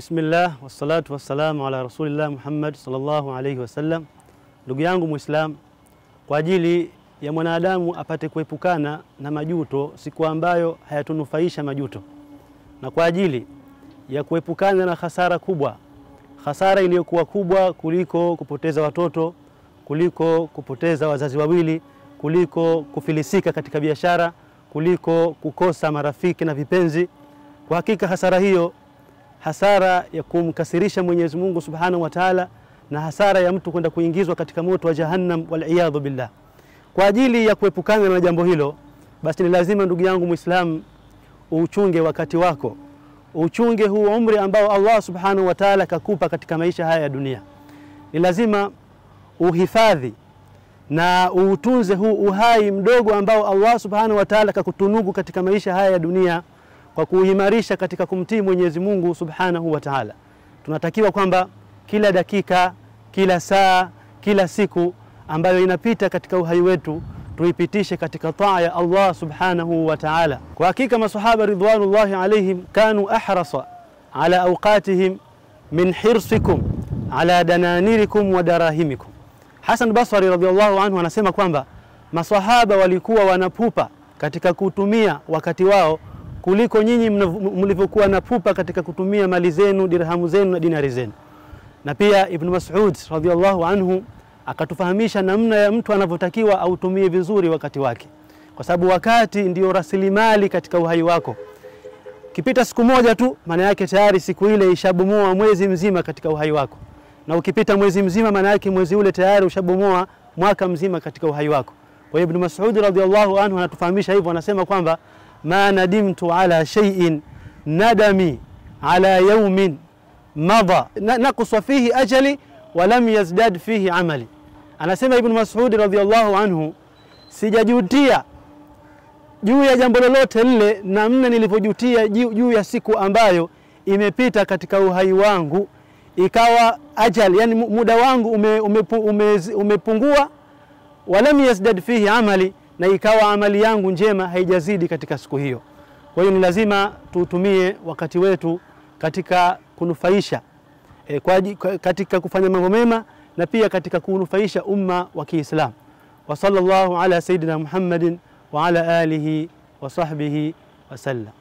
Bismillah wassalatu wassalamu ala rasulillah Muhammad sallallahu alayhi wasallam. Ndugu yangu Muislam, kwa ajili ya mwanadamu apate kuepukana na majuto siku ambayo hayatunufaisha majuto, na kwa ajili ya kuepukana na hasara kubwa, hasara iliyokuwa kubwa kuliko kupoteza watoto, kuliko kupoteza wazazi wawili, kuliko kufilisika katika biashara, kuliko kukosa marafiki na vipenzi. Kwa hakika hasara hiyo hasara ya kumkasirisha Mwenyezi Mungu Subhanahu wa Ta'ala, na hasara ya mtu kwenda kuingizwa katika moto wa Jahannam, waliyadhu billah. Kwa ajili ya kuepukana na jambo hilo, basi ni lazima ndugu yangu Muislamu uuchunge wakati wako, uchunge huu umri ambao Allah Subhanahu wa Ta'ala kakupa katika maisha haya ya dunia. Ni lazima uhifadhi na uutunze huu uhai mdogo ambao Allah Subhanahu wa Ta'ala kakutunuku katika maisha haya ya dunia kwa kuimarisha katika kumtii Mwenyezi Mungu Subhanahu wa Ta'ala. Tunatakiwa kwamba kila dakika, kila saa, kila siku ambayo inapita katika uhai wetu tuipitishe katika taa ya Allah Subhanahu wa Ta'ala. Kwa hakika masahaba ridwanullahi alaihim kanu ahrasa ala awqatihim min hirsikum ala dananirikum wa darahimikum. Hasan Basri radhiallahu anhu anasema kwamba maswahaba walikuwa wanapupa katika kutumia wakati wao kuliko nyinyi mlivyokuwa na pupa katika kutumia mali zenu, dirhamu zenu na dinari zenu. Na pia Ibn Mas'ud radhiallahu anhu akatufahamisha namna ya mtu anavyotakiwa autumie vizuri wakati wake, kwa sababu wakati ndio rasilimali katika uhai wako. Ukipita siku moja tu, maana yake tayari siku ile ishabomoa mwezi mzima katika uhai wako, na ukipita mwezi mzima, maana yake mwezi ule tayari ushabomoa mwaka mzima katika uhai wako. Kwa hiyo Ibn Mas'ud radhiallahu anhu anatufahamisha hivyo, anasema kwamba ma nadimtu ala shay'in nadami ala yawmin madha naqsa fihi ajali wa lam yazdad fihi amali. Anasema Ibn Mas'ud radhiyallahu anhu, sijajutia juu ya jambo lolote lile namna nilivyojutia juu ya siku ambayo imepita katika uhai wangu ikawa ajali, yani muda wangu ume, ume, ume, umepungua, walam yazdad fihi amali na ikawa amali yangu njema haijazidi katika siku hiyo. Kwa hiyo ni lazima tuutumie wakati wetu katika kunufaisha e, kwa, katika kufanya mambo mema na pia katika kunufaisha umma wa Kiislamu. Wa sallallahu ala sayidina Muhammadin wa ala alihi wa sahbihi wasallam.